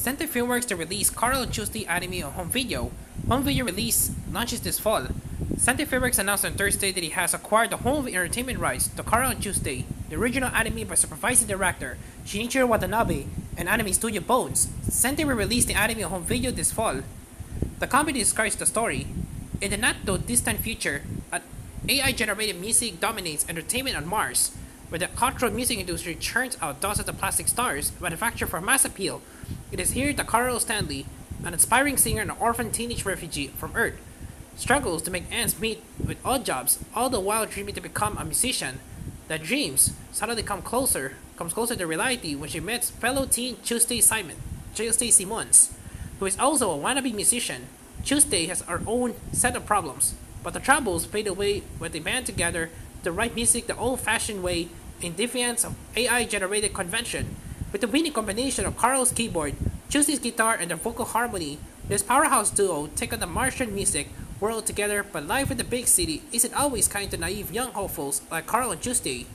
Sentai Filmworks to release Carole Tuesday anime on home video. Home video release launches this fall. Sentai Filmworks announced on Thursday that he has acquired the home entertainment rights to Carole Tuesday, the original anime by supervising director Shinichiro Watanabe and anime studio Bones. Sentai will release the anime on home video this fall. The company describes the story. In the not too distant future, AI generated music dominates entertainment on Mars, where the cutthroat music industry churns out dozens of plastic stars manufactured for mass appeal. It is here that Carole Stanley, an aspiring singer and an orphan teenage refugee from Earth, struggles to make ends meet with odd jobs, all the while dreaming to become a musician. The dreams suddenly come closer, comes closer to reality when she meets fellow teen Tuesday Simon, Tuesday Simmons, who is also a wannabe musician. Tuesday has her own set of problems, but the troubles fade away when they band together to write music the old-fashioned way in defiance of AI-generated convention. With the winning combination of Carole's keyboard, Tuesday's guitar, and their vocal harmony, this powerhouse duo take on the Martian music world together, but life in the big city isn't always kind to naive young hopefuls like Carole and Tuesday.